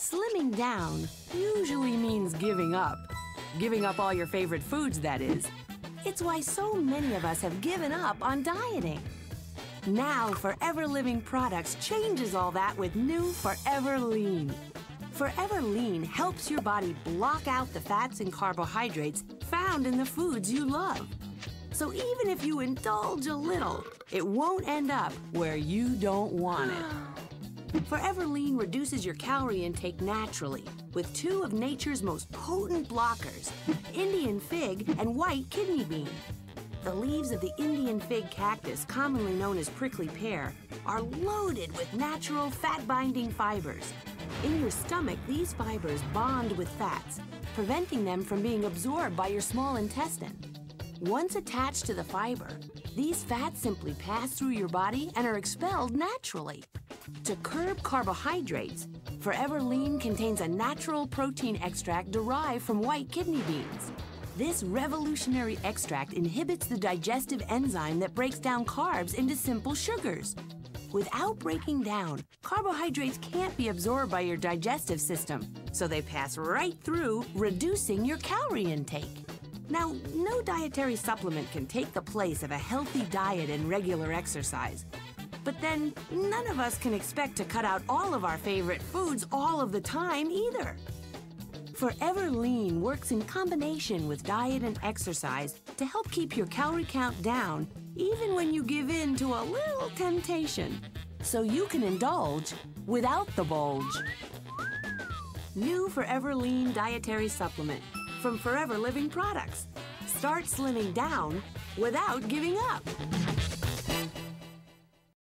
Slimming down usually means giving up. Giving up all your favorite foods, that is. It's why so many of us have given up on dieting. Now, Forever Living Products changes all that with new Forever Lean. Forever Lean helps your body block out the fats and carbohydrates found in the foods you love. So even if you indulge a little, it won't end up where you don't want it. Forever Lean reduces your calorie intake naturally with two of nature's most potent blockers, Indian fig and white kidney bean. The leaves of the Indian fig cactus, commonly known as prickly pear, are loaded with natural fat-binding fibers. In your stomach, these fibers bond with fats, preventing them from being absorbed by your small intestine. Once attached to the fiber, these fats simply pass through your body and are expelled naturally. To curb carbohydrates, Forever Lean contains a natural protein extract derived from white kidney beans. This revolutionary extract inhibits the digestive enzyme that breaks down carbs into simple sugars. Without breaking down, carbohydrates can't be absorbed by your digestive system, so they pass right through, reducing your calorie intake. Now, no dietary supplement can take the place of a healthy diet and regular exercise. But then, none of us can expect to cut out all of our favorite foods all of the time either. Forever Lean works in combination with diet and exercise to help keep your calorie count down even when you give in to a little temptation, so you can indulge without the bulge. New Forever Lean Dietary Supplement from Forever Living Products. Start slimming down without giving up.